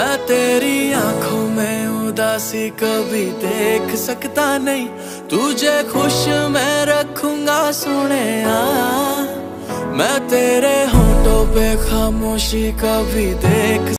मैं तेरी आँखों में उदासी कभी देख सकता नहीं। तुझे खुश मैं रखूँगा सुने मैं तेरे होठों पे खामोशी कभी देख